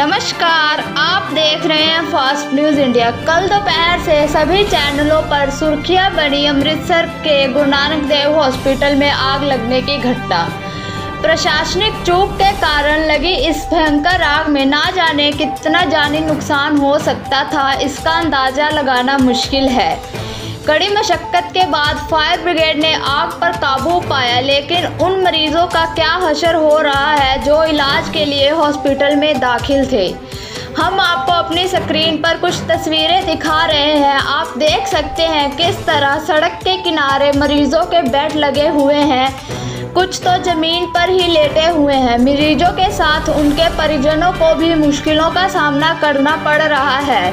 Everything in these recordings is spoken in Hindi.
नमस्कार, आप देख रहे हैं फास्ट न्यूज़ इंडिया कल दोपहर से सभी चैनलों पर सुर्खियाँ बनी अमृतसर के गुरु नानक देव हॉस्पिटल में आग लगने की घटना। प्रशासनिक चूक के कारण लगी इस भयंकर आग में ना जाने कितना जानी नुकसान हो सकता था, इसका अंदाज़ा लगाना मुश्किल है। कड़ी मशक्क़त के बाद फायर ब्रिगेड ने आग पर काबू पाया, लेकिन उन मरीजों का क्या हशर हो रहा है जो इलाज के लिए हॉस्पिटल में दाखिल थे? हम आपको अपनी स्क्रीन पर कुछ तस्वीरें दिखा रहे हैं। आप देख सकते हैं किस तरह सड़क के किनारे मरीजों के बेड लगे हुए हैं। कुछ तो ज़मीन पर ही लेटे हुए हैं। मरीजों के साथ उनके परिजनों को भी मुश्किलों का सामना करना पड़ रहा है।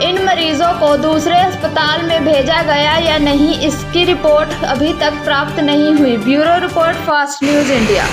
इन मरीजों को दूसरे अस्पताल में भेजा गया या नहीं, इसकी रिपोर्ट अभी तक प्राप्त नहीं हुई। Bureau report, fast news India.